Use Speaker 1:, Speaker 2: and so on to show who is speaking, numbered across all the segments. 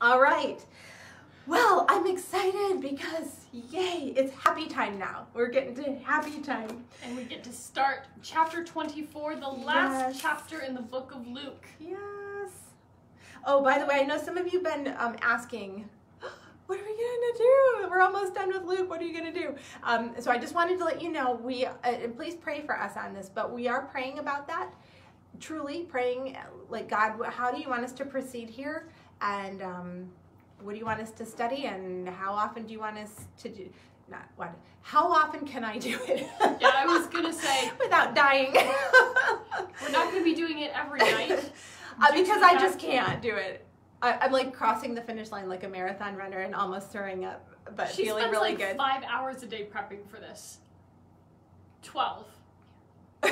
Speaker 1: All right. Well, I'm excited because yay, it's happy time now. We're getting to happy time.
Speaker 2: And we get to start chapter 24, the last
Speaker 1: Yes.
Speaker 2: chapter in the book of Luke.
Speaker 1: Yes. Oh, by the way, I know some of you have been um, asking, what are we gonna do? We're almost done with Luke. What are you gonna do? Um, so I just wanted to let you know we uh, and please pray for us on this, but we are praying about that. Truly praying, like God, how do you want us to proceed here? And um, what do you want us to study? And how often do you want us to do? Not what? How often can I do it?
Speaker 2: Yeah, I was gonna say-
Speaker 1: without dying.
Speaker 2: We're not going to be doing it every night.
Speaker 1: Uh, because I just can't do it. I, I'm like crossing the finish line like a marathon runner and almost throwing up, but
Speaker 2: She
Speaker 1: feeling
Speaker 2: spends
Speaker 1: really
Speaker 2: like
Speaker 1: good.
Speaker 2: five hours a day prepping for this. 12. a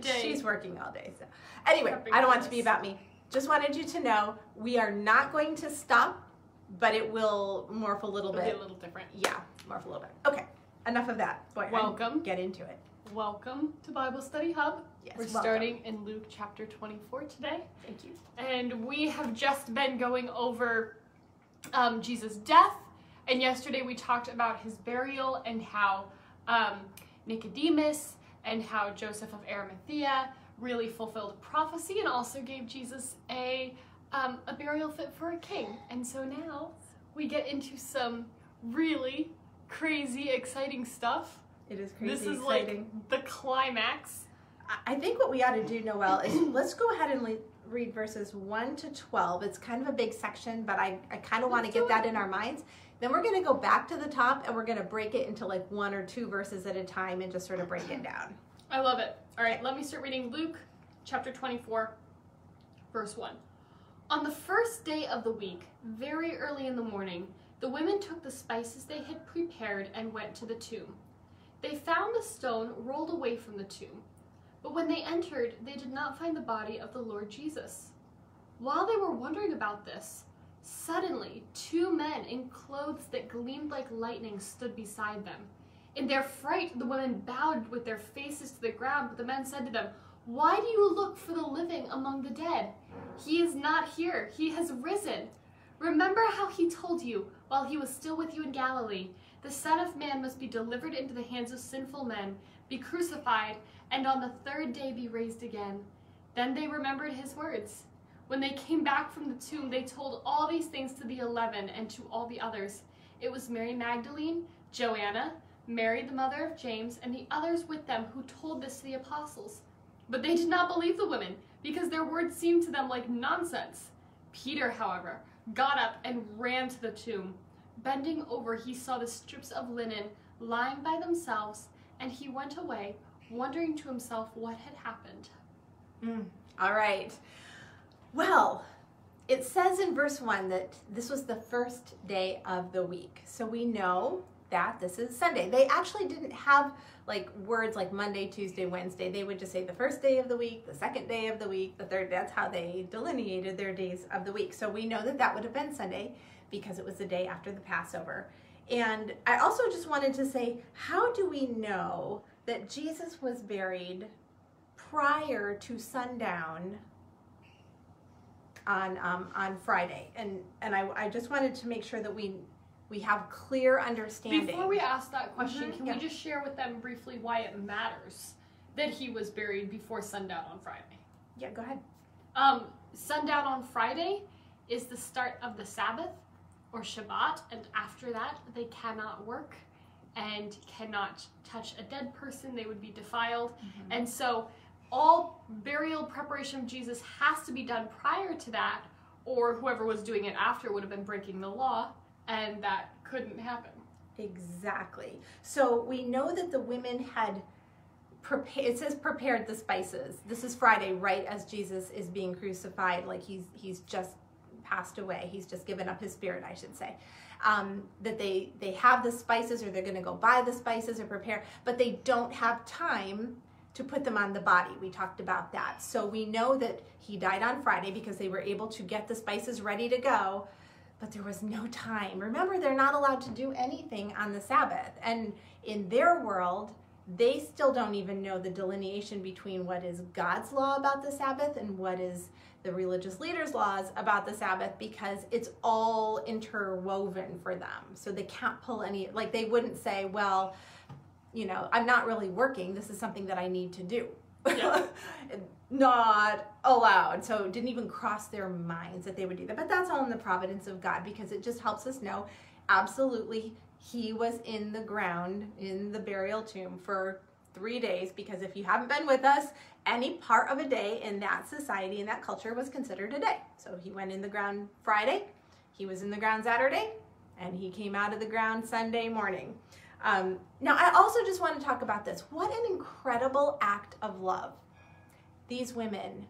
Speaker 2: day.
Speaker 1: She's working all day. So anyway,
Speaker 2: Prepping
Speaker 1: I don't want it to be about me. Just wanted you to know we are not going to stop, but it will morph a little
Speaker 2: It'll be
Speaker 1: bit.
Speaker 2: a little different.
Speaker 1: Yeah, morph a little bit. Okay, enough of that. Boy,
Speaker 2: Welcome.
Speaker 1: Get into it.
Speaker 2: Welcome to Bible Study Hub.
Speaker 1: Yes,
Speaker 2: We're
Speaker 1: welcome.
Speaker 2: starting in Luke chapter 24 today.
Speaker 1: Thank you.
Speaker 2: and we have just been going over um, Jesus' death. And yesterday we talked about his burial and how um, Nicodemus and how Joseph of Arimathea really fulfilled prophecy and also gave Jesus a um, a burial fit for a king. And so now we get into some really crazy, exciting stuff.
Speaker 1: It is crazy
Speaker 2: this is
Speaker 1: exciting.
Speaker 2: like the climax.
Speaker 1: I- think what we ought to do, Noelle, is let's go ahead and read verses 1 to 12. It's kind of a big section, but I, I kind of want to get that in our minds. Then we're going to go back to the top and we're going to break it into like one or two verses at a time and just sort of break it down.
Speaker 2: I love it. All right, let me start reading Luke chapter 24, verse 1. On the first day of the week, very early in the morning, the women took the spices they had prepared and went to the tomb. They found the stone rolled away from the tomb. But when they entered, they did not find the body of the Lord Jesus. While they were wondering about this, suddenly two men in clothes that gleamed like lightning stood beside them. In their fright, the women bowed with their faces to the ground, but the men said to them, Why do you look for the living among the dead? He is not here, he has risen. Remember how he told you, while he was still with you in Galilee, the Son of Man must be delivered into the hands of sinful men, be crucified, and on the third day be raised again. Then they remembered his words. When they came back from the tomb, they told all these things to the eleven and to all the others. It was Mary Magdalene, Joanna, Mary the mother of James, and the others with them who told this to the apostles. But they did not believe the women, because their words seemed to them like nonsense. Peter, however, got up and ran to the tomb. Bending over, he saw the strips of linen lying by themselves, and he went away, wondering to himself what had happened.
Speaker 1: Mm, All right. Well, it says in verse 1 that this was the first day of the week. So we know that this is Sunday. They actually didn't have like words like Monday, Tuesday, Wednesday. They would just say the first day of the week, the second day of the week, the third. That's how they delineated their days of the week. So we know that that would have been Sunday because it was the day after the Passover. And I also just wanted to say, how do we know that Jesus was buried prior to sundown on um, on Friday? And and I, I just wanted to make sure that we we have clear understanding.
Speaker 2: Before we ask that question,
Speaker 1: Mhm,
Speaker 2: can
Speaker 1: yeah.
Speaker 2: we just share with them briefly why it matters that he was buried before sundown on Friday?
Speaker 1: yeah, go ahead.
Speaker 2: Um, sundown on Friday is the start of the Sabbath or Shabbat, and after that, they cannot work and cannot touch a dead person. They would be defiled. And so, all burial preparation of Jesus has to be done prior to that, or whoever was doing it after would have been breaking the law, and that couldn't happen.
Speaker 1: Exactly. So we know that the women had prepared. It says prepared the spices. This is Friday, right as Jesus is being crucified. Like he's he's just passed away. He's just given up his spirit, I should say. Um, that they they have the spices, or they're going to go buy the spices or prepare, but they don't have time to put them on the body. We talked about that. So we know that he died on Friday because they were able to get the spices ready to go but there was no time. Remember, they're not allowed to do anything on the Sabbath. And in their world, they still don't even know the delineation between what is God's law about the Sabbath and what is the religious leaders' laws about the Sabbath because it's all interwoven for them. So they can't pull any, like, they wouldn't say, well, you know, I'm not really working. This is something that I need to do. Yeah. not allowed. So it didn't even cross their minds that they would do that. But that's all in the providence of God because it just helps us know absolutely he was in the ground in the burial tomb for three days because if you haven't been with us, any part of a day in that society, in that culture, was considered a day. So he went in the ground Friday, he was in the ground Saturday, and he came out of the ground Sunday morning. Um, now, I also just want to talk about this. What an incredible act of love. These women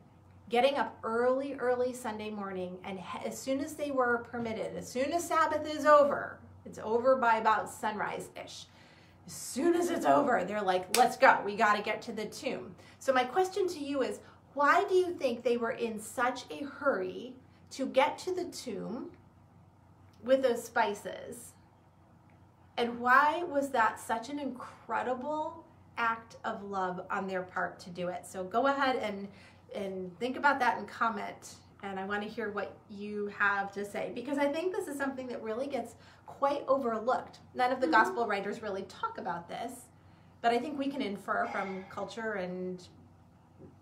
Speaker 1: getting up early, early Sunday morning, and as soon as they were permitted, as soon as Sabbath is over, it's over by about sunrise ish. As soon as it's over, they're like, let's go. We got to get to the tomb. So, my question to you is why do you think they were in such a hurry to get to the tomb with those spices? And why was that such an incredible act of love on their part to do it? So, go ahead and, and think about that and comment and I want to hear what you have to say because I think this is something that really gets quite overlooked. None of the mm-hmm. gospel writers really talk about this, but I think we can infer from culture and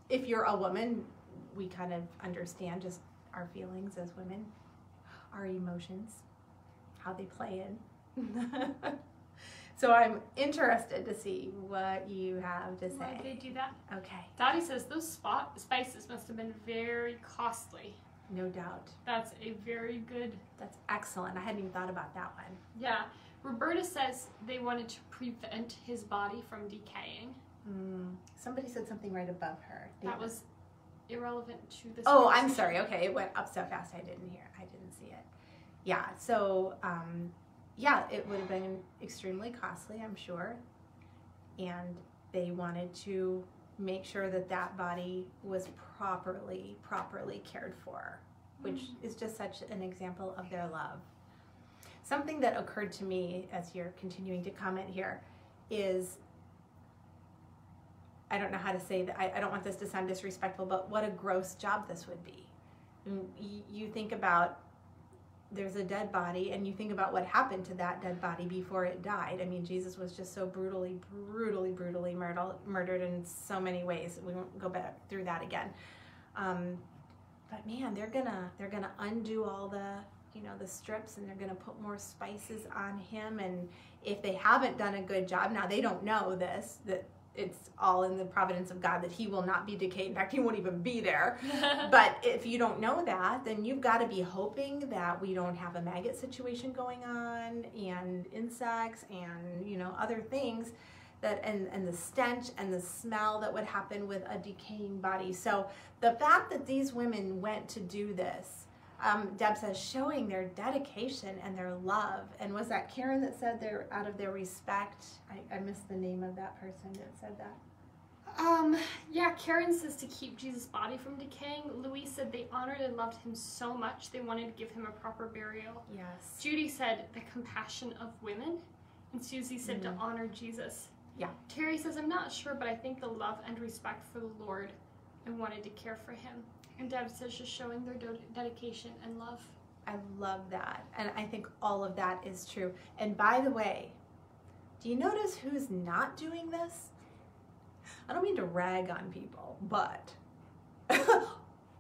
Speaker 1: if you're a woman, we kind of understand just our feelings as women, our emotions, how they play in. So I'm interested to see what you have to say.
Speaker 2: Why did they do that?
Speaker 1: Okay.
Speaker 2: Dottie says those spot spices must have been very costly.
Speaker 1: No doubt.
Speaker 2: That's a very good.
Speaker 1: That's excellent. I hadn't even thought about that one.
Speaker 2: Yeah. Roberta says they wanted to prevent his body from decaying.
Speaker 1: Mm. Somebody said something right above her.
Speaker 2: David. That was irrelevant to this.
Speaker 1: Oh, I'm sorry. Okay, it went up so fast I didn't hear. I didn't see it. Yeah. So um, yeah, it would have been extremely costly, I'm sure. And they wanted to make sure that that body was properly, properly cared for, which mm-hmm. is just such an example of their love. Something that occurred to me as you're continuing to comment here is I don't know how to say that. I, I don't want this to sound disrespectful, but what a gross job this would be. You think about there's a dead body and you think about what happened to that dead body before it died. I mean jesus was just so brutally brutally brutally murdered murdered in so many ways. We won't go back through that again. Um, but man they're gonna they're gonna undo all the you know the strips and they're gonna put more spices on him. And if they haven't done a good job now they don't know this that it's all in the providence of God that he will not be decayed. In fact, he won't even be there. but if you don't know that, then you've got to be hoping that we don't have a maggot situation going on and insects and, you know, other things that and, and the stench and the smell that would happen with a decaying body. So the fact that these women went to do this um, Deb says, showing their dedication and their love. And was that Karen that said they're out of their respect? I, I missed the name of that person that said that.
Speaker 2: Um, yeah, Karen says to keep Jesus' body from decaying. Louise said they honored and loved him so much they wanted to give him a proper burial.
Speaker 1: Yes.
Speaker 2: Judy said the compassion of women. And Susie said mm-hmm. to honor Jesus.
Speaker 1: Yeah.
Speaker 2: Terry says, I'm not sure, but I think the love and respect for the Lord and wanted to care for him. And Deb says just showing their dedication and love.
Speaker 1: I love that. And I think all of that is true. And by the way, do you notice who's not doing this? I don't mean to rag on people, but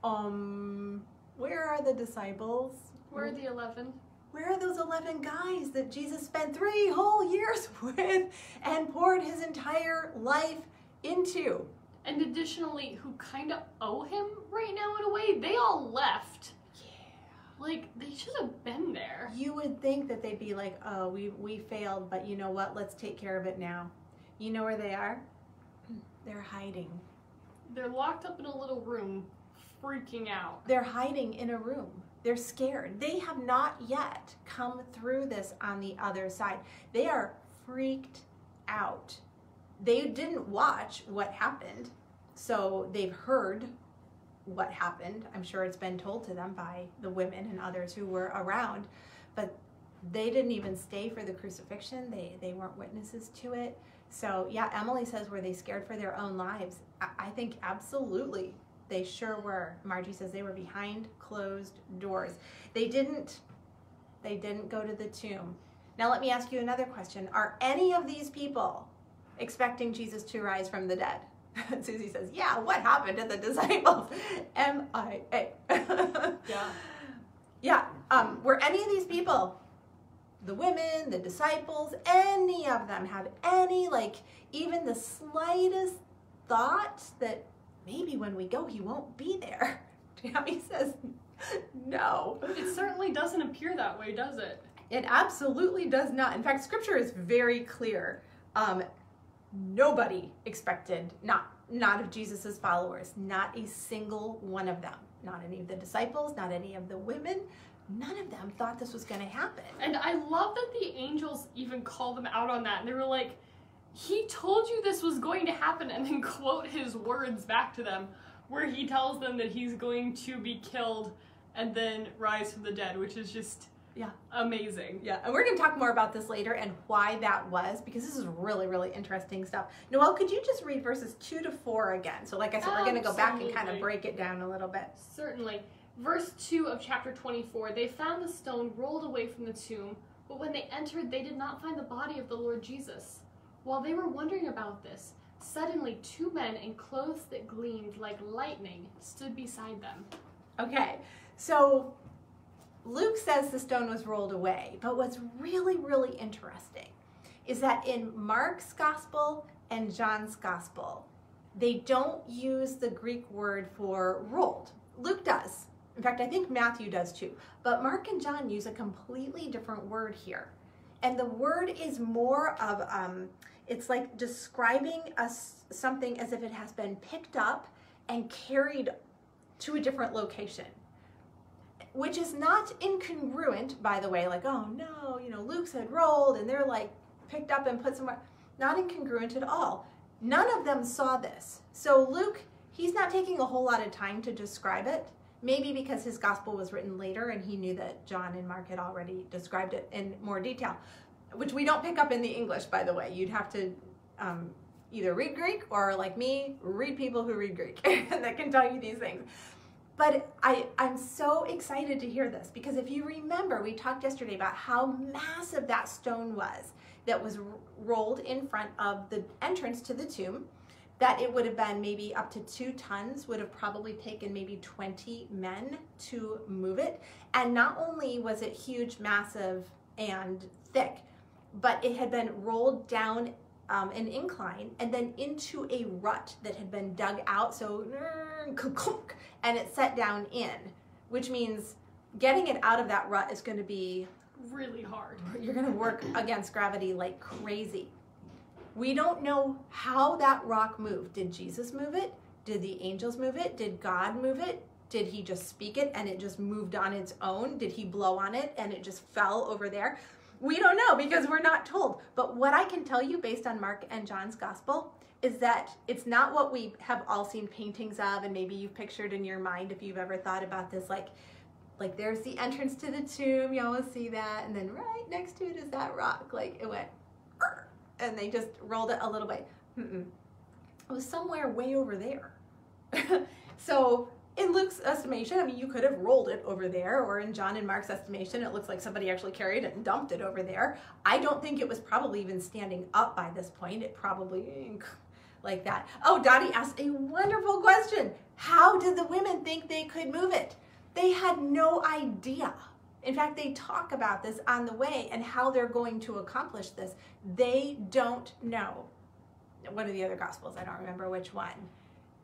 Speaker 1: um where are the disciples?
Speaker 2: Where are the 11?
Speaker 1: Where are those 11 guys that Jesus spent 3 whole years with and poured his entire life into?
Speaker 2: And additionally who kind of owe him right now in a way they all left.
Speaker 1: Yeah.
Speaker 2: Like they should have been there.
Speaker 1: You would think that they'd be like oh we we failed but you know what? Let's take care of it now. You know where they are? Hmm. They're hiding.
Speaker 2: They're locked up in a little room freaking out.
Speaker 1: They're hiding in a room. They're scared. They have not yet come through this on the other side. They are freaked out they didn't watch what happened, so they've heard what happened. I'm sure it's been told to them by the women and others who were around, but they didn't even stay for the crucifixion. They they weren't witnesses to it. So, yeah, Emily says, were they scared for their own lives? I, I think absolutely they sure were. Margie says they were behind closed doors. They didn't they didn't go to the tomb. Now let me ask you another question. Are any of these people expecting Jesus to rise from the dead? Susie says, Yeah, what happened to the disciples? M I A.
Speaker 2: Yeah.
Speaker 1: Yeah. Um, were any of these people, the women, the disciples, any of them have any, like, even the slightest thought that maybe when we go, he won't be there? Tammy says, No.
Speaker 2: It certainly doesn't appear that way, does it?
Speaker 1: It absolutely does not. In fact, scripture is very clear. Um, nobody expected, not not of Jesus's followers, not a single one of them, not any of the disciples, not any of the women, none of them thought this was going to happen.
Speaker 2: And I love that the angels even call them out on that. And they were like, he told you this was going to happen, and then quote his words back to them, where he tells them that he's going to be killed and then rise from the dead, which is just
Speaker 1: Yeah.
Speaker 2: amazing.
Speaker 1: Yeah, and we're going to talk more about this later and why that was because this is really, really interesting stuff. Noelle, could you just read verses two to four again? So, like I said, we're going to go back and kind of break it down a little bit.
Speaker 2: Certainly. Verse 2 of chapter 24 They found the stone rolled away from the tomb, but when they entered, they did not find the body of the Lord Jesus. While they were wondering about this, suddenly two men in clothes that gleamed like lightning stood beside them.
Speaker 1: Okay, so Luke says the stone was rolled away, but what's really, really interesting is that in Mark's gospel and John's gospel, they don't use the Greek word for rolled. Luke does. In fact, I think Matthew does too. But Mark and John use a completely different word here. And the word is more of, um, it's like describing us something as if it has been picked up and carried to a different location which is not incongruent, by the way, like, oh no, you know, Luke's had rolled and they're like picked up and put somewhere. Not incongruent at all. None of them saw this. So Luke, he's not taking a whole lot of time to describe it. Maybe because his gospel was written later and he knew that John and Mark had already described it in more detail, which we don't pick up in the English, by the way. You'd have to um, either read Greek or, like me, read people who read Greek that can tell you these things. But I, I'm so excited to hear this because if you remember, we talked yesterday about how massive that stone was that was rolled in front of the entrance to the tomb. That it would have been maybe up to two tons, would have probably taken maybe 20 men to move it. And not only was it huge, massive, and thick, but it had been rolled down um, an incline and then into a rut that had been dug out. So, and it set down in, which means getting it out of that rut is going to be,
Speaker 2: Really hard.
Speaker 1: you're going to work against gravity like crazy. We don't know how that rock moved. Did Jesus move it? Did the angels move it? Did God move it? Did he just speak it and it just moved on its own? Did he blow on it and it just fell over there? We don't know because we're not told. But what I can tell you based on Mark and John's gospel is that it's not what we have all seen paintings of and maybe you've pictured in your mind if you've ever thought about this like like there's the entrance to the tomb, you always see that, and then right next to it is that rock. Like it went and they just rolled it a little bit. Mm-mm. It was somewhere way over there. so in Luke's estimation, I mean, you could have rolled it over there, or in John and Mark's estimation, it looks like somebody actually carried it and dumped it over there. I don't think it was probably even standing up by this point. It probably like that. Oh, Dottie asked a wonderful question. How did the women think they could move it? They had no idea. In fact, they talk about this on the way and how they're going to accomplish this. They don't know. One of the other gospels? I don't remember which one.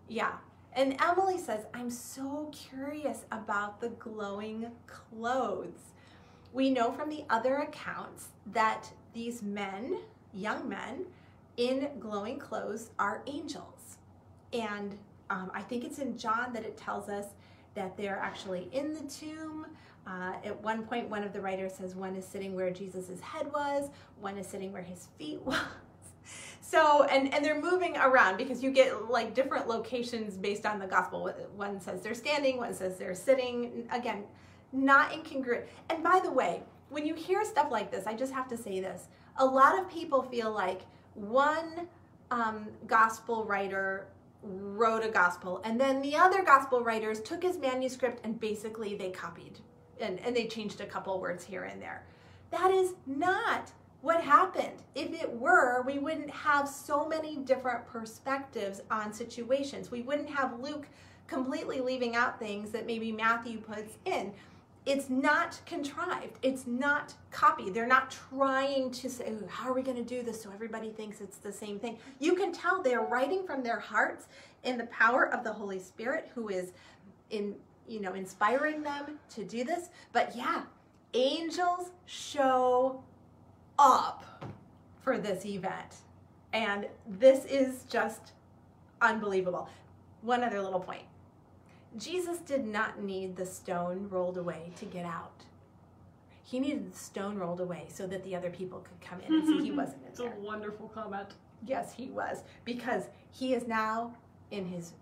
Speaker 1: Yeah. And Emily says, I'm so curious about the glowing clothes. We know from the other accounts that these men, young men, in glowing clothes are angels. And um, I think it's in John that it tells us that they're actually in the tomb. Uh, at one point, one of the writers says one is sitting where Jesus' head was, one is sitting where his feet was. So, and, and they're moving around because you get like different locations based on the gospel. One says they're standing, one says they're sitting. Again, not incongruent. And by the way, when you hear stuff like this, I just have to say this. A lot of people feel like one um, gospel writer wrote a gospel, and then the other gospel writers took his manuscript and basically they copied and, and they changed a couple words here and there. That is not what happened. If it were, we wouldn't have so many different perspectives on situations. We wouldn't have Luke completely leaving out things that maybe Matthew puts in. It's not contrived. It's not copied. They're not trying to say, oh, how are we going to do this so everybody thinks it's the same thing? You can tell they're writing from their hearts in the power of the Holy Spirit who is in you know inspiring them to do this. But yeah, angels show up for this event. And this is just unbelievable. One other little point. Jesus did not need the stone rolled away to get out. He needed the stone rolled away so that the other people could come in and see he wasn't in
Speaker 2: It's
Speaker 1: there.
Speaker 2: a wonderful comment.
Speaker 1: Yes, he was. Because he is now in his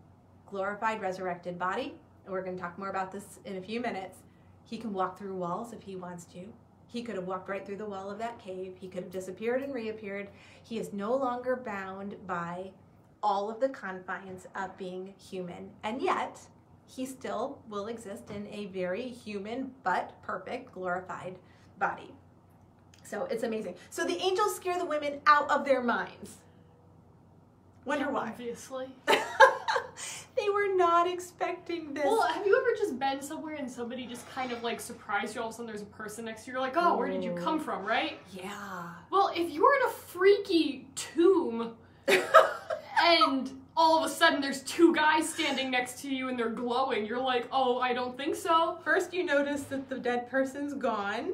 Speaker 1: glorified, resurrected body. And we're going to talk more about this in a few minutes. He can walk through walls if he wants to. He could have walked right through the wall of that cave. He could have disappeared and reappeared. He is no longer bound by all of the confines of being human. And yet, he still will exist in a very human but perfect, glorified body. So it's amazing. So the angels scare the women out of their minds. Wonder why?
Speaker 2: Obviously.
Speaker 1: they were not expecting this.
Speaker 2: Well, have you ever just been somewhere and somebody just kind of like surprised you all of a sudden there's a person next to you? You're like, oh, where did you come from, right?
Speaker 1: yeah.
Speaker 2: Well, if you're in a freaky tomb and all of a sudden there's two guys standing next to you and they're glowing, you're like, oh, I don't think so.
Speaker 1: First, you notice that the dead person's gone.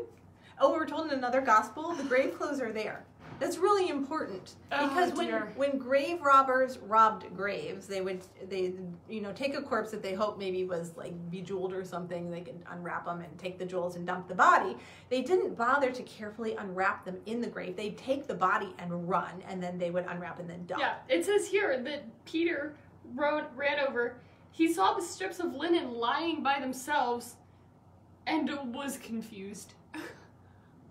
Speaker 1: Oh, we were told in another gospel the grave clothes are there. That's really important
Speaker 2: Oh,
Speaker 1: because when
Speaker 2: dear.
Speaker 1: when grave robbers robbed graves, they would they you know take a corpse that they hope maybe was like bejeweled or something. They could unwrap them and take the jewels and dump the body. They didn't bother to carefully unwrap them in the grave. They'd take the body and run, and then they would unwrap and then dump.
Speaker 2: Yeah, it says here that Peter rode, ran over. He saw the strips of linen lying by themselves and was confused.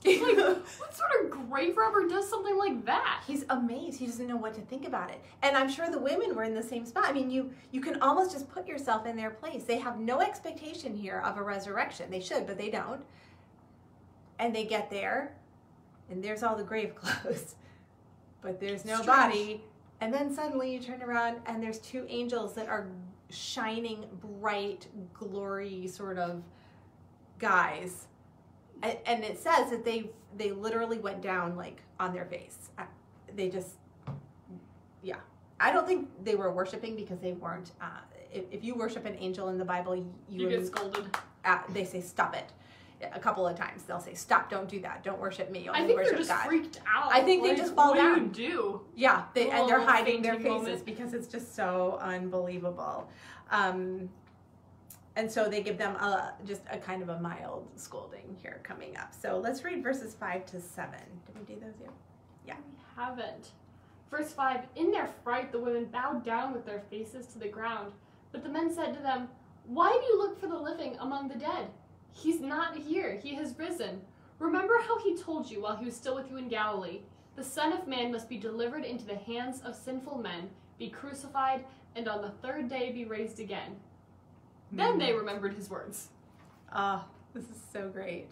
Speaker 2: Like, what sort of grave robber does something like that?
Speaker 1: He's amazed. He doesn't know what to think about it. And I'm sure the women were in the same spot. I mean, you you can almost just put yourself in their place. They have no expectation here of a resurrection. They should, but they don't. And they get there, and there's all the grave clothes, but there's no body. And then suddenly you turn around, and there's two angels that are shining, bright, glory sort of guys. And, and it says that they they literally went down like on their face. They just, yeah. I don't think they were worshiping because they weren't. Uh, if, if you worship an angel in the Bible, you,
Speaker 2: You get scolded.
Speaker 1: uh, they say stop it. A couple of times they'll say stop, don't do that, don't worship me, only
Speaker 2: I think
Speaker 1: worship
Speaker 2: they're just
Speaker 1: God.
Speaker 2: freaked out.
Speaker 1: I think they just fall
Speaker 2: what
Speaker 1: down.
Speaker 2: do you do?
Speaker 1: Yeah, they, and they're hiding their faces
Speaker 2: moment.
Speaker 1: because it's just so unbelievable. Um, and so they give them a, just a kind of a mild scolding here coming up. So let's read verses 5 to 7. Did we do those yet? Yeah.
Speaker 2: We haven't. Verse 5 In their fright, the women bowed down with their faces to the ground. But the men said to them, Why do you look for the living among the dead? He's not here, he has risen. Remember how he told you while he was still with you in Galilee the Son of Man must be delivered into the hands of sinful men, be crucified, and on the third day be raised again. Then they hmm. remembered his words.
Speaker 1: Oh, this is so great.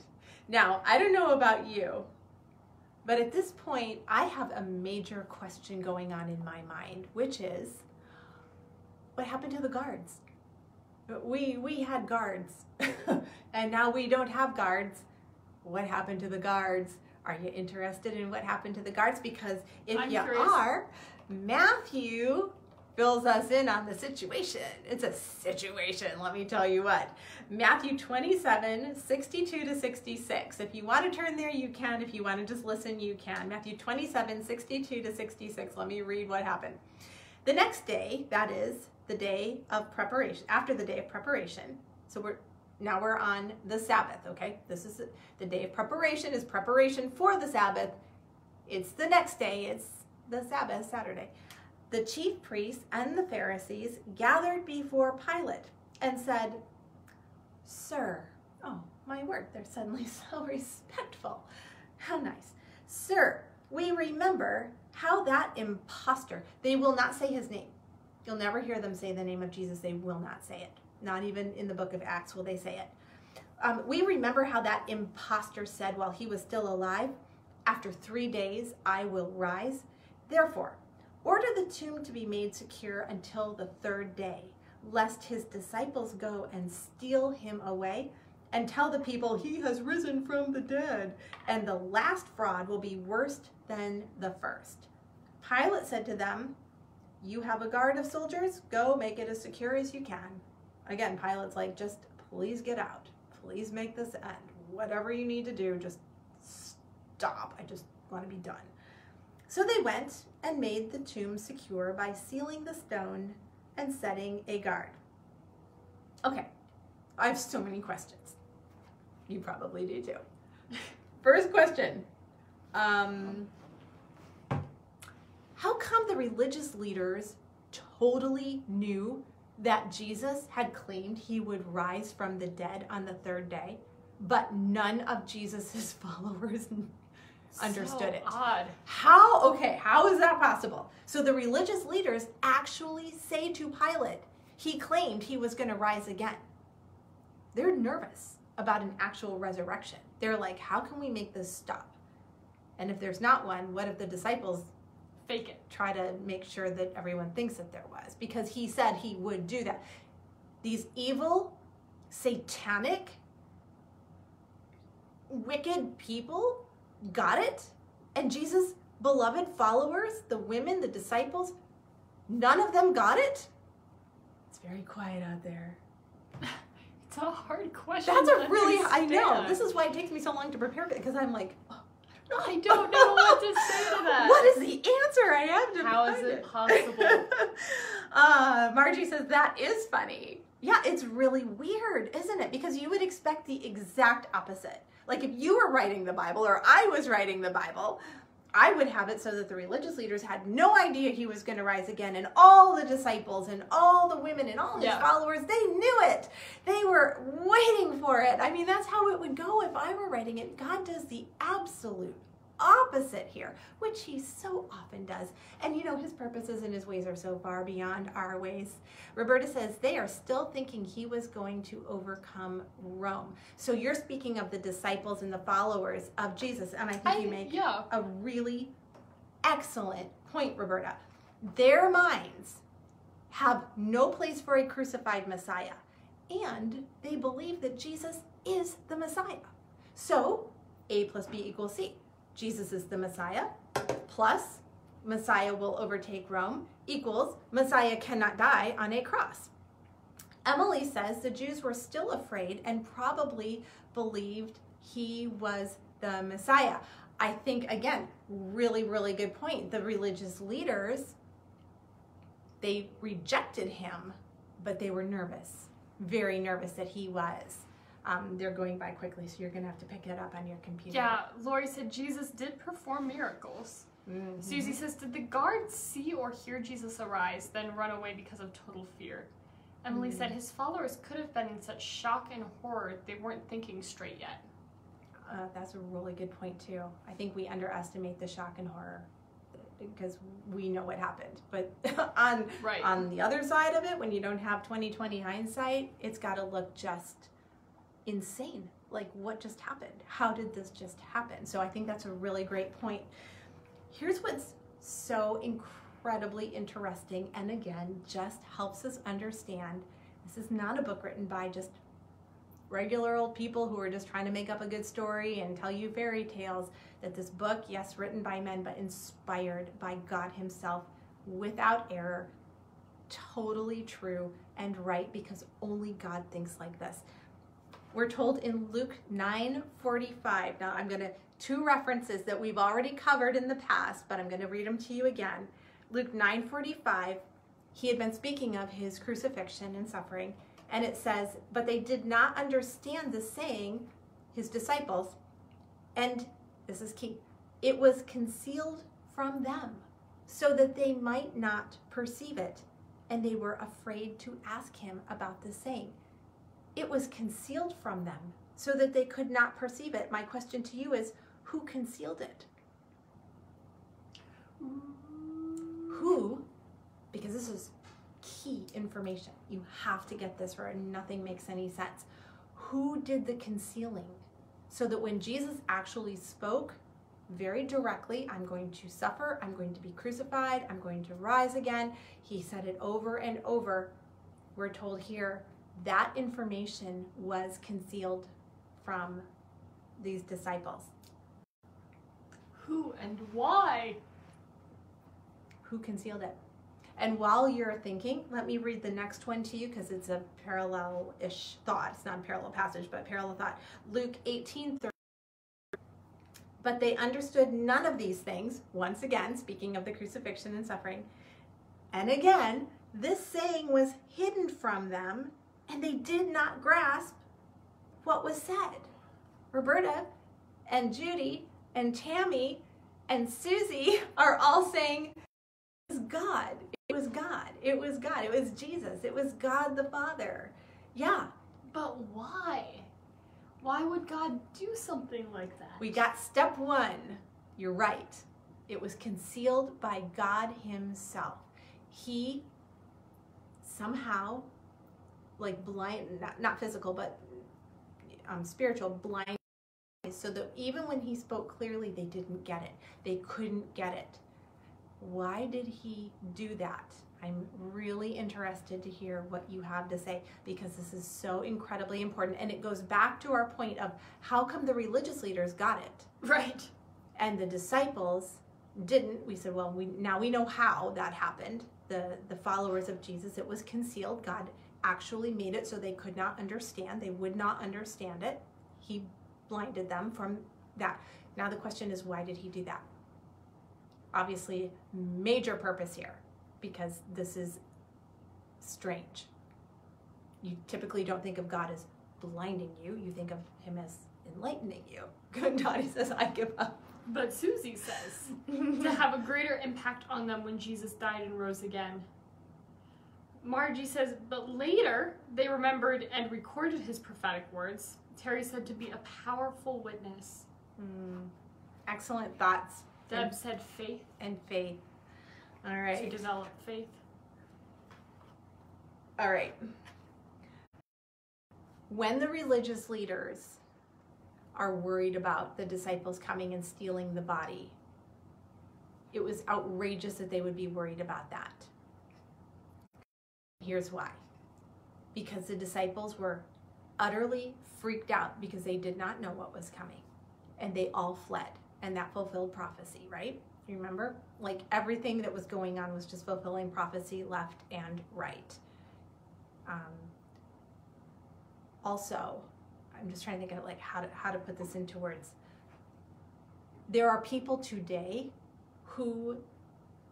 Speaker 1: Now, I don't know about you, but at this point, I have a major question going on in my mind, which is what happened to the guards? We we had guards, and now we don't have guards. What happened to the guards? Are you interested in what happened to the guards? Because if
Speaker 2: I'm
Speaker 1: you
Speaker 2: curious.
Speaker 1: are, Matthew fills us in on the situation. It's a situation, let me tell you what. Matthew 27, 62 to 66. If you want to turn there, you can. If you want to just listen, you can. Matthew 27, 62 to 66. Let me read what happened. The next day, that is the day of preparation, after the day of preparation. So we're now we're on the Sabbath, okay? This is the day of preparation is preparation for the Sabbath. It's the next day, it's the Sabbath, Saturday. The chief priests and the Pharisees gathered before Pilate and said, Sir, oh my word, they're suddenly so respectful. How nice. Sir, we remember how that impostor, they will not say his name. You'll never hear them say the name of Jesus. They will not say it. Not even in the book of Acts will they say it. Um, we remember how that impostor said while he was still alive, After three days I will rise. Therefore, order the tomb to be made secure until the third day, lest his disciples go and steal him away and tell the people he has risen from the dead. And the last fraud will be worse than the first. Pilate said to them, You have a guard of soldiers? Go make it as secure as you can. Again, Pilate's like, Just please get out. Please make this end. Whatever you need to do, just stop. I just want to be done. So they went and made the tomb secure by sealing the stone and setting a guard. Okay, I have so many questions. You probably do too. First question um, How come the religious leaders totally knew that Jesus had claimed he would rise from the dead on the third day, but none of Jesus's followers understood
Speaker 2: so
Speaker 1: it?
Speaker 2: Odd.
Speaker 1: How, okay, how is that possible? So the religious leaders actually say to Pilate, he claimed he was going to rise again. They're nervous about an actual resurrection. They're like, how can we make this stop? And if there's not one, what if the disciples
Speaker 2: Fake it.
Speaker 1: try to make sure that everyone thinks that there was? Because he said he would do that. These evil, satanic, wicked people got it. And Jesus' beloved followers, the women, the disciples, none of them got it. It's very quiet out there.
Speaker 2: It's a hard question.
Speaker 1: That's a really, I know. This is why it takes me so long to prepare because I'm like, oh,
Speaker 2: I don't know what to say to that.
Speaker 1: What is the answer? I have to.
Speaker 2: How is
Speaker 1: find
Speaker 2: it possible?
Speaker 1: uh, Margie says that is funny. Yeah, it's really weird, isn't it? Because you would expect the exact opposite. Like if you were writing the Bible or I was writing the Bible, I would have it so that the religious leaders had no idea he was going to rise again, and all the disciples and all the women and all his
Speaker 2: Yeah.
Speaker 1: followers, they knew it. They were waiting for it. I mean, that's how it would go if I were writing it. God does the absolute opposite here, which he so often does. And you know, his purposes and his ways are so far beyond our ways. Roberta says they are still thinking he was going to overcome Rome. So you're speaking of the disciples and the followers of Jesus, and I think
Speaker 2: I,
Speaker 1: you make
Speaker 2: yeah.
Speaker 1: a really excellent point, Roberta. Their minds have no place for a crucified Messiah, and they believe that Jesus is the Messiah. So, A plus B equals C. Jesus is the Messiah, plus Messiah will overtake Rome, equals Messiah cannot die on a cross. Emily says the Jews were still afraid and probably believed he was the Messiah. I think, again, really, really good point. The religious leaders, they rejected him, but they were nervous, very nervous that he was. Um, they're going by quickly, so you're going to have to pick it up on your computer.
Speaker 2: Yeah, Lori said Jesus did perform miracles.
Speaker 1: Mhm.
Speaker 2: Susie says, Did the guards see or hear Jesus arise, then run away because of total fear? Emily
Speaker 1: Mm.
Speaker 2: said his followers could have been in such shock and horror they weren't thinking straight yet.
Speaker 1: Uh, that's a really good point too. I think we underestimate the shock and horror because we know what happened. But on
Speaker 2: Right.
Speaker 1: on the other side of it, when you don't have 2020 hindsight, it's got to look just insane. Like what just happened? How did this just happen? So I think that's a really great point. Here's what's so incredibly interesting and again just helps us understand this is not a book written by just regular old people who are just trying to make up a good story and tell you fairy tales. That this book, yes, written by men, but inspired by God Himself without error, totally true and right because only God thinks like this. We're told in Luke 9:45. Now I'm going to two references that we've already covered in the past, but I'm going to read them to you again. Luke 9:45, he had been speaking of his crucifixion and suffering, and it says, "But they did not understand the saying, his disciples, and this is key. It was concealed from them, so that they might not perceive it, and they were afraid to ask him about the saying. It was concealed from them, so that they could not perceive it. My question to you is, who concealed it? Who, because this is key information, you have to get this or nothing makes any sense. Who did the concealing? So that when Jesus actually spoke very directly, I'm going to suffer, I'm going to be crucified, I'm going to rise again, he said it over and over. We're told here that information was concealed from these disciples.
Speaker 2: Who and why?
Speaker 1: Who concealed it? And while you're thinking, let me read the next one to you because it's a parallel ish thought. It's not a parallel passage, but parallel thought. Luke 18 30. But they understood none of these things. Once again, speaking of the crucifixion and suffering. And again, this saying was hidden from them, and they did not grasp what was said. Roberta and Judy and Tammy and Susie are all saying, It was God. It was God. It was God. It was Jesus. It was God the Father. Yeah,
Speaker 2: But why? Why would God do something like that?
Speaker 1: we got step one. You're right. It was concealed by God Himself. He somehow, like blind, not, not physical, but um, spiritual, blind, so that even when He spoke clearly, they didn't get it. They couldn't get it. Why did He do that? I'm really interested to hear what you have to say because this is so incredibly important. And it goes back to our point of how come the religious leaders got it
Speaker 2: right.
Speaker 1: and the disciples didn't we said well we now we know how that happened the the followers of jesus it was concealed god actually made it so they could not understand. They would not understand it. He blinded them from that. Now the question is why did he do that? Obviously major purpose here because this is strange. You typically don't think of god as blinding you. You think of him as enlightening you. Dottie says i give up.
Speaker 2: But Susie says to have a greater impact on them when Jesus died and rose again. Margie says, but later they remembered and recorded his prophetic words. Terry said to be a powerful witness.
Speaker 1: Hmm. Excellent thoughts
Speaker 2: Deb said faith
Speaker 1: and faith. All right.
Speaker 2: to develop faith.
Speaker 1: All right. When the religious leaders are worried about the disciples coming and stealing the body, it was outrageous that they would be worried about that. Here's why. Because the disciples were utterly freaked out because they did not know what was coming. And they all fled. And that fulfilled prophecy right? You remember? Like everything that was going on was just fulfilling prophecy left and right. Um, also i'm just trying to think of like how to how to put this into words. There are people today who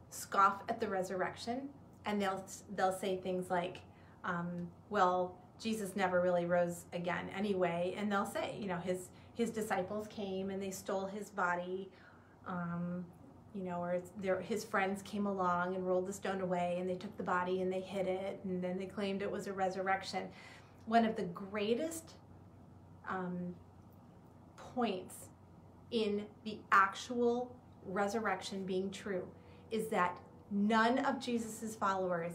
Speaker 1: scoff at the resurrection and they'll they'll say things like um, well jesus never really rose again anyway. And they'll say you know his his disciples came and they stole his body um, you know or their, his friends came along and rolled the stone away and they took the body and they hid it and then they claimed it was a resurrection. One of the greatest um, points in the actual resurrection being true is that none of Jesus's followers,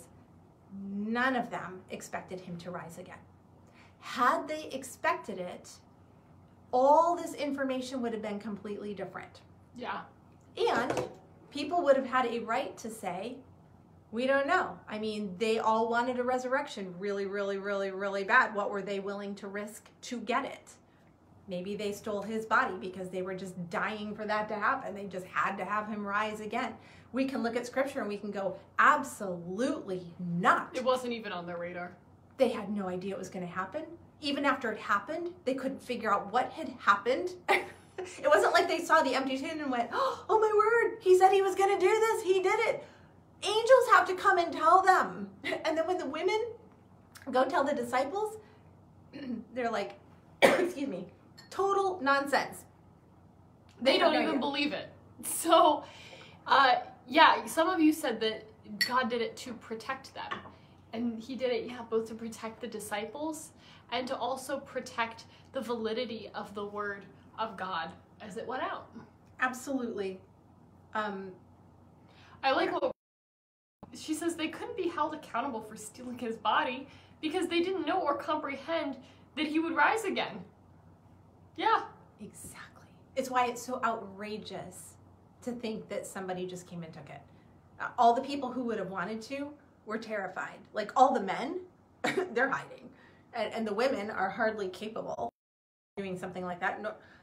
Speaker 1: none of them expected him to rise again. Had they expected it, all this information would have been completely different.
Speaker 2: Yeah.
Speaker 1: And people would have had a right to say, we don't know. I mean, they all wanted a resurrection really, really, really, really bad. What were they willing to risk to get it? Maybe they stole his body because they were just dying for that to happen. They just had to have him rise again. We can look at scripture and we can go, absolutely not.
Speaker 2: It wasn't even on their radar.
Speaker 1: They had no idea it was going to happen. Even after it happened, they couldn't figure out what had happened. it wasn't like they saw the empty tomb and went, oh my word, he said he was going to do this. He did it. Angels have to come and tell them. And then when the women go tell the disciples, they're like, excuse me, total nonsense.
Speaker 2: They
Speaker 1: have
Speaker 2: don't
Speaker 1: no
Speaker 2: even
Speaker 1: idea.
Speaker 2: believe it. So, uh, yeah, some of you said that God did it to protect them. And he did it, yeah, both to protect the disciples and to also protect the validity of the word of God as it went out.
Speaker 1: Absolutely. Um,
Speaker 2: I like what she says they couldn't be held accountable for stealing his body because they didn't know or comprehend that he would rise again. Yeah.
Speaker 1: Exactly. It's why it's so outrageous to think that somebody just came and took it. All the people who would have wanted to were terrified. Like all the men, they're hiding. And, and the women are hardly capable of doing something like that.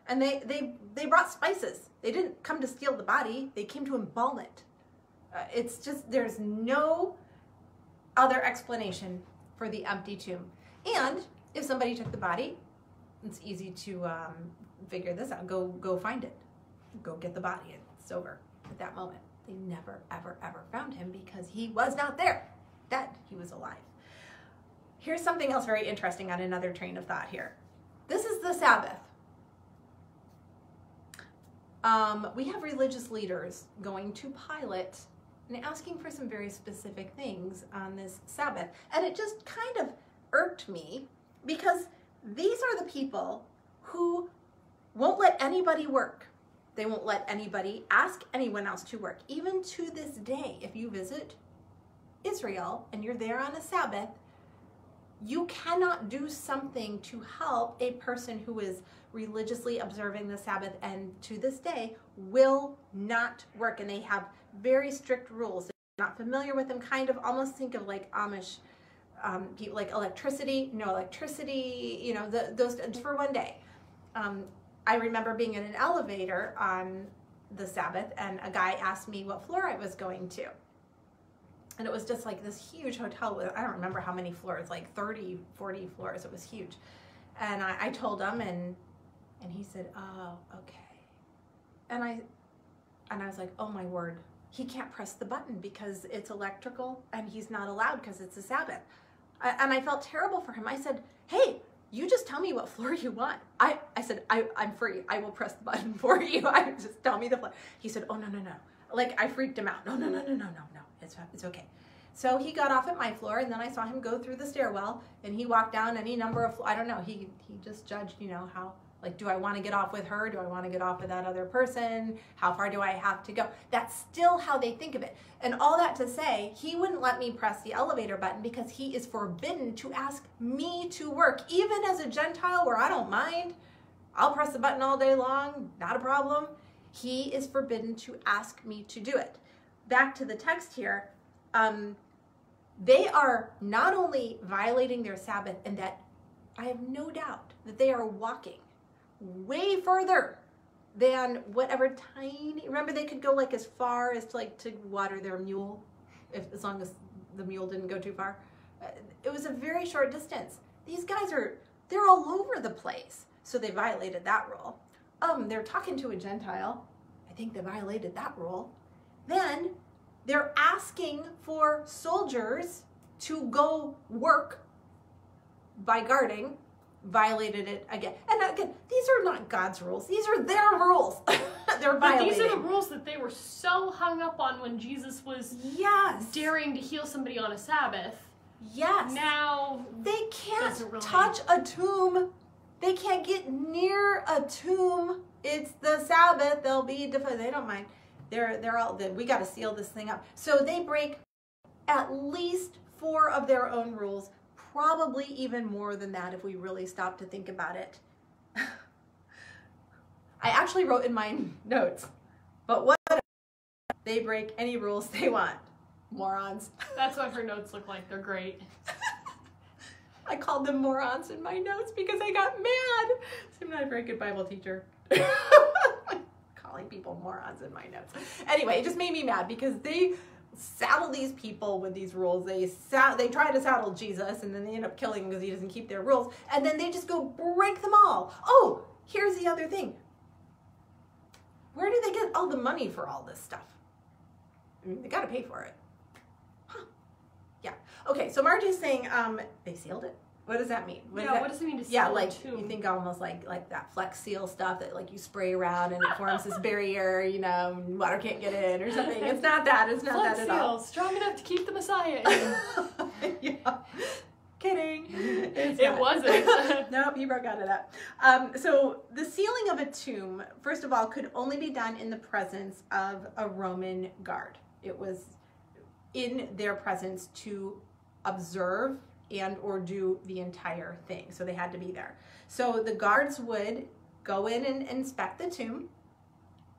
Speaker 1: And they, they, they brought spices. They didn't come to steal the body, they came to embalm it. Uh, it's just, there's no other explanation for the empty tomb. And if somebody took the body, it's easy to um, figure this out. Go, go find it. Go get the body. It's over at that moment. They never, ever, ever found him because he was not there. Dead. He was alive. Here's something else very interesting on another train of thought here. This is the Sabbath. Um, we have religious leaders going to Pilate and asking for some very specific things on this Sabbath. And it just kind of irked me because these are the people who won't let anybody work. They won't let anybody ask anyone else to work. Even to this day, if you visit Israel and you're there on a Sabbath, you cannot do something to help a person who is religiously observing the Sabbath and to this day will not work. And they have very strict rules. If you're not familiar with them, kind of almost think of like Amish um, people, like electricity, no electricity, you know, the, those for one day. Um, I remember being in an elevator on the Sabbath and a guy asked me what floor I was going to. And it was just like this huge hotel with, I don't remember how many floors, like 30, 40 floors. It was huge. And I, I told him and, and he said, oh, okay. And I, and I was like, oh my word, he can't press the button because it's electrical and he's not allowed because it's a Sabbath. I, and I felt terrible for him. I said, hey, you just tell me what floor you want. I, I said, I, I'm free. I will press the button for you. I just tell me the floor. He said, oh, no, no, no. Like I freaked him out. No, no, no, no, no, no, no. It's, it's okay. So he got off at my floor and then I saw him go through the stairwell and he walked down any number of, I don't know, he, he just judged, you know, how like, do I want to get off with her? Do I want to get off with that other person? How far do I have to go? That's still how they think of it. And all that to say, he wouldn't let me press the elevator button because he is forbidden to ask me to work, even as a Gentile where I don't mind. I'll press the button all day long, not a problem. He is forbidden to ask me to do it. Back to the text here. Um, they are not only violating their Sabbath, and that I have no doubt that they are walking way further than whatever tiny remember they could go like as far as to like to water their mule if as long as the mule didn't go too far. Uh, it was a very short distance. These guys are they're all over the place. So they violated that rule. Um they're talking to a gentile. I think they violated that rule. Then they're asking for soldiers to go work by guarding violated it again. And again, these are not God's rules. These are their rules. They're
Speaker 2: but
Speaker 1: violating.
Speaker 2: these are the rules that they were so hung up on when Jesus was
Speaker 1: yes.
Speaker 2: daring to heal somebody on a Sabbath.
Speaker 1: Yes.
Speaker 2: Now
Speaker 1: they can't
Speaker 2: really...
Speaker 1: touch a tomb. They can't get near a tomb. It's the Sabbath. They'll be defied. They don't mind. They're they're all. We got to seal this thing up. So they break at least four of their own rules probably even more than that if we really stop to think about it. I actually wrote in my notes, but what they break any rules they want. Morons.
Speaker 2: That's what her notes look like. They're great.
Speaker 1: I called them morons in my notes because I got mad. So I'm not a very good Bible teacher. Calling people morons in my notes. Anyway, it just made me mad because they saddle these people with these rules. They sa- they try to saddle Jesus, and then they end up killing him because he doesn't keep their rules. And then they just go break them all. Oh, here's the other thing. Where do they get all the money for all this stuff? I mean, they got to pay for it. Huh. Yeah. Okay. So Marge is saying um, they sealed it. What does that mean?
Speaker 2: What, yeah, that, what does it mean to seal
Speaker 1: Yeah, like you think almost like like that flex seal stuff that like you spray around and it forms this barrier, you know, water can't get in or something. It's not that. It's not
Speaker 2: flex
Speaker 1: that
Speaker 2: at
Speaker 1: seal,
Speaker 2: all. Strong enough to keep the Messiah
Speaker 1: in. yeah. Kidding. It's
Speaker 2: it
Speaker 1: not.
Speaker 2: wasn't.
Speaker 1: nope, you broke out of that. Um, so the sealing of a tomb, first of all, could only be done in the presence of a Roman guard. It was in their presence to observe and or do the entire thing. So they had to be there. So the guards would go in and inspect the tomb.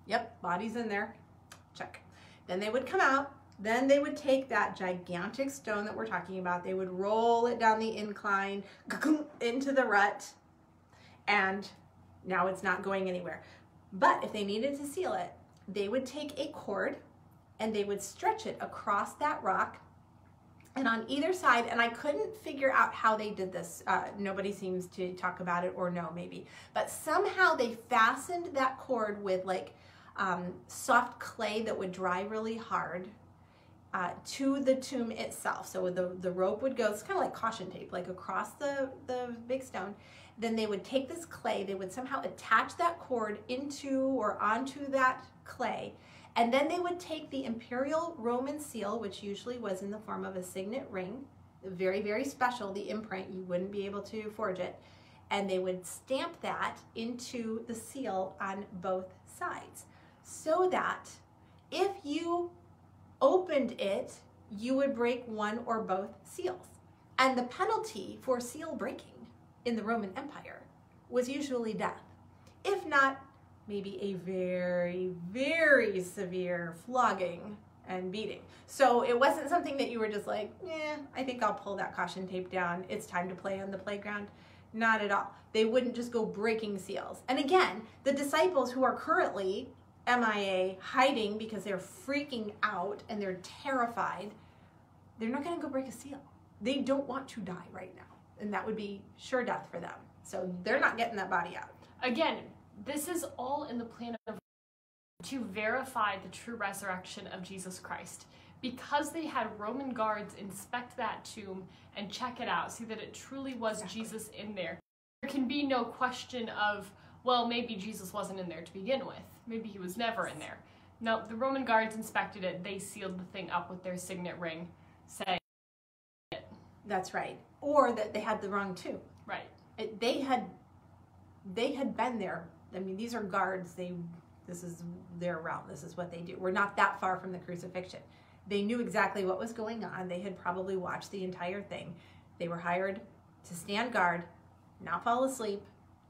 Speaker 1: Yep, body's in there. Check. Then they would come out. Then they would take that gigantic stone that we're talking about. They would roll it down the incline into the rut. And now it's not going anywhere. But if they needed to seal it, they would take a cord and they would stretch it across that rock and on either side, and I couldn't figure out how they did this. Uh, nobody seems to talk about it or know maybe, but somehow they fastened that cord with like um, soft clay that would dry really hard uh, to the tomb itself. So the, the rope would go, it's kind of like caution tape, like across the, the big stone. Then they would take this clay, they would somehow attach that cord into or onto that clay, and then they would take the imperial Roman seal, which usually was in the form of a signet ring, very, very special, the imprint, you wouldn't be able to forge it, and they would stamp that into the seal on both sides so that if you opened it, you would break one or both seals. And the penalty for seal breaking in the Roman Empire was usually death. If not maybe a very, very severe flogging and beating. So it wasn't something that you were just like, yeah, I think I'll pull that caution tape down. It's time to play on the playground. Not at all. They wouldn't just go breaking seals. And again, the disciples who are currently MIA hiding because they're freaking out and they're terrified, they're not going to go break a seal. They don't want to die right now. And that would be sure death for them. So they're not getting that body out.
Speaker 2: Again, this is all in the plan of to verify the true resurrection of Jesus Christ. Because they had Roman guards inspect that tomb and check it out, see that it truly was exactly. Jesus in there. There can be no question of, well, maybe Jesus wasn't in there to begin with. Maybe he was never in there. No, the Roman guards inspected it. They sealed the thing up with their signet ring, saying it.
Speaker 1: That's right. Or that they had the wrong tomb.
Speaker 2: Right.
Speaker 1: It, they had they had been there I mean, these are guards. They, this is their route. This is what they do. We're not that far from the crucifixion. They knew exactly what was going on. They had probably watched the entire thing. They were hired to stand guard, not fall asleep,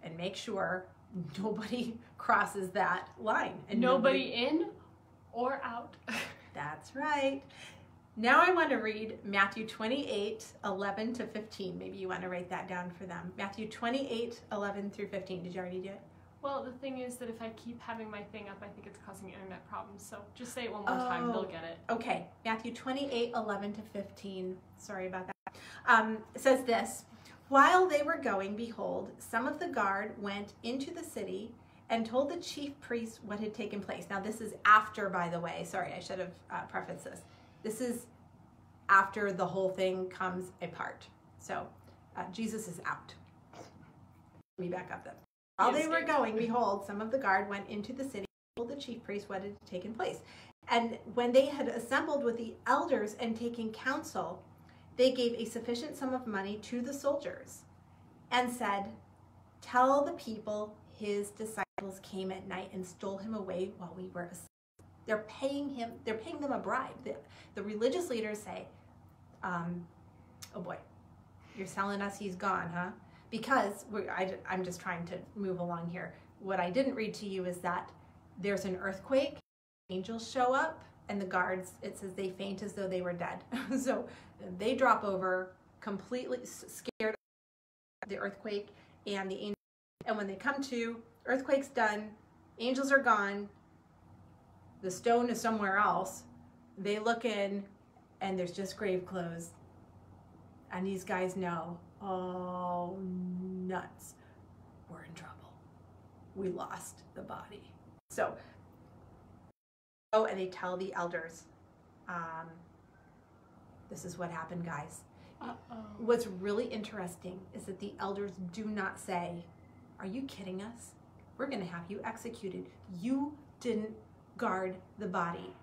Speaker 1: and make sure nobody crosses that line.
Speaker 2: And nobody, nobody in or out.
Speaker 1: that's right. Now I want to read Matthew 28, 11 to 15. Maybe you want to write that down for them. Matthew 28, 11 through 15. Did you already do it?
Speaker 2: Well, the thing is that if I keep having my thing up, I think it's causing internet problems. So just say it one more oh, time, they'll get it.
Speaker 1: Okay. Matthew 28, 11 to 15. Sorry about that. Um, says this While they were going, behold, some of the guard went into the city and told the chief priests what had taken place. Now, this is after, by the way. Sorry, I should have uh, prefaced this. This is after the whole thing comes apart. So uh, Jesus is out. Let me back up then. While they were going, behold, some of the guard went into the city told the chief priest what had taken place. And when they had assembled with the elders and taken counsel, they gave a sufficient sum of money to the soldiers and said, Tell the people his disciples came at night and stole him away while we were asleep. They're paying him, they're paying them a bribe. The, the religious leaders say, um, Oh boy, you're telling us he's gone, huh? Because I, I'm just trying to move along here. What I didn't read to you is that there's an earthquake, angels show up, and the guards, it says they faint as though they were dead. so they drop over, completely scared of the earthquake and the angels. And when they come to, earthquake's done, angels are gone, the stone is somewhere else. They look in, and there's just grave clothes. And these guys know oh, nuts. We're in trouble. We lost the body. So, oh, and they tell the elders, um, this is what happened, guys. Uh-oh. What's really interesting is that the elders do not say, Are you kidding us? We're going to have you executed. You didn't guard the body.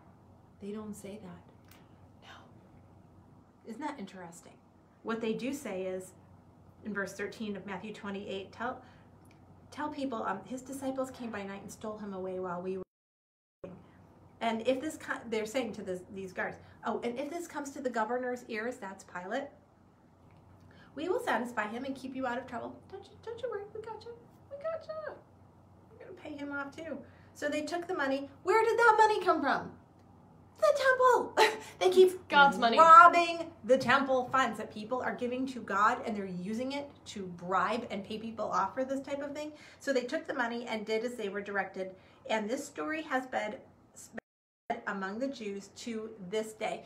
Speaker 1: They don't say that. No. Isn't that interesting? What they do say is, in verse 13 of Matthew 28, tell, tell people um, his disciples came by night and stole him away while we were. And if this, they're saying to this, these guards, oh, and if this comes to the governor's ears, that's Pilate, we will satisfy him and keep you out of trouble. Don't you, don't you worry, we got you. We got you. We're going to pay him off too. So they took the money. Where did that money come from? The temple. they keep
Speaker 2: God's money.
Speaker 1: robbing the temple funds that people are giving to God and they're using it to bribe and pay people off for this type of thing. So they took the money and did as they were directed. And this story has been spread among the Jews to this day.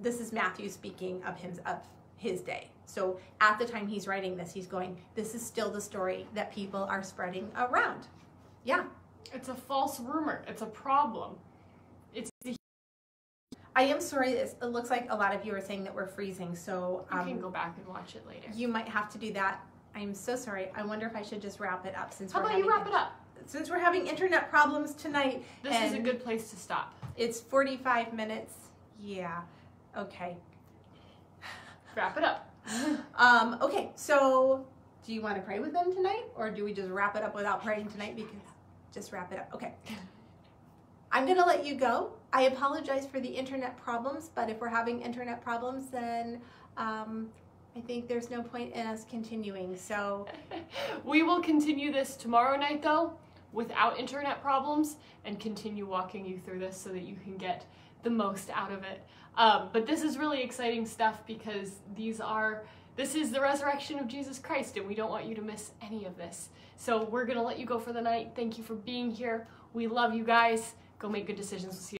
Speaker 1: This is Matthew speaking of him of his day. So at the time he's writing this, he's going, This is still the story that people are spreading around. Yeah.
Speaker 2: It's a false rumor. It's a problem. It's you
Speaker 1: I am sorry. It looks like a lot of you are saying that we're freezing, so um,
Speaker 2: can go back and watch it later.
Speaker 1: you might have to do that. I'm so sorry. I wonder if I should just wrap it up since
Speaker 2: How about you wrap it up?
Speaker 1: since we're having internet problems tonight.
Speaker 2: This is a good place to stop.
Speaker 1: It's 45 minutes. Yeah. Okay.
Speaker 2: Wrap it up.
Speaker 1: Um, okay. So, do you want to pray with them tonight, or do we just wrap it up without praying tonight? Because just wrap it up. Okay. I'm gonna let you go. I apologize for the internet problems, but if we're having internet problems, then um, I think there's no point in us continuing. So,
Speaker 2: we will continue this tomorrow night though, without internet problems, and continue walking you through this so that you can get the most out of it. Um, but this is really exciting stuff because these are this is the resurrection of Jesus Christ, and we don't want you to miss any of this. So we're gonna let you go for the night. Thank you for being here. We love you guys. Go make good decisions. We'll see you.